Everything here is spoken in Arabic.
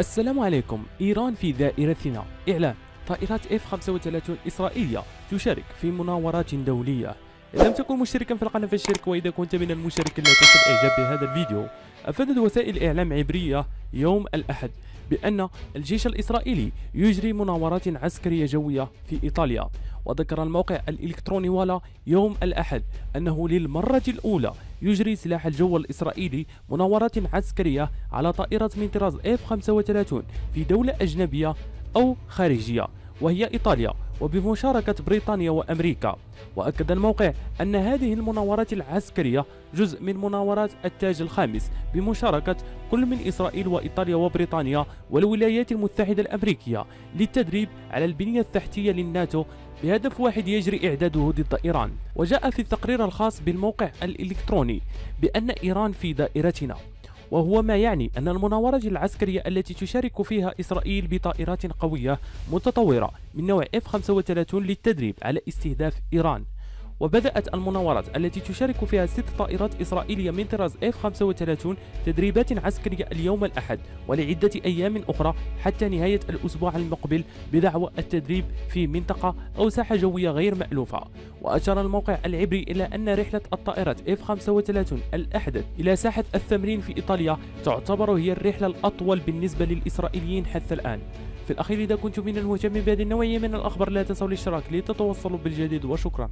السلام عليكم. إيران في دائرتنا. إعلان طائرات F-35 إسرائيلية تشارك في مناورات دولية. إذا لم تكن مشتركا في القناة فاشترك وإذا كنت من المشتركين لا تنسى الإعجاب بهذا الفيديو. أفادت وسائل إعلام عبرية يوم الأحد بأن الجيش الإسرائيلي يجري مناورات عسكرية جوية في إيطاليا. وذكر الموقع الإلكتروني والا يوم الأحد أنه للمرة الأولى يجري سلاح الجو الإسرائيلي مناورات عسكرية على طائرة من طراز F-35 في دولة أجنبية أو خارجية وهي إيطاليا. وبمشاركة بريطانيا وأمريكا. وأكد الموقع أن هذه المناورات العسكرية جزء من مناورات التاج الخامس بمشاركة كل من إسرائيل وإيطاليا وبريطانيا والولايات المتحدة الأمريكية للتدريب على البنية التحتية للناتو بهدف واحد يجري إعداده ضد إيران وجاء في التقرير الخاص بالموقع الإلكتروني بأن إيران في دائرتنا. وهو ما يعني أن المناورة العسكرية التي تشارك فيها إسرائيل بطائرات قوية متطورة من نوع F-35 للتدريب على استهداف إيران. وبدأت المناورات التي تشارك فيها ست طائرات إسرائيلية من طراز F-35 تدريبات عسكرية اليوم الأحد ولعدة أيام أخرى حتى نهاية الأسبوع المقبل بدعوى التدريب في منطقة أو ساحة جوية غير مألوفة. وأشار الموقع العبري إلى أن رحلة الطائرات F-35 الأحدث إلى ساحة التمرين في إيطاليا تعتبر هي الرحلة الأطول بالنسبة للإسرائيليين حتى الآن. في الأخير إذا كنتم من المهتمين بهذه النوعية من الأخبار لا تنسوا الاشتراك لتتوصلوا بالجديد وشكرا.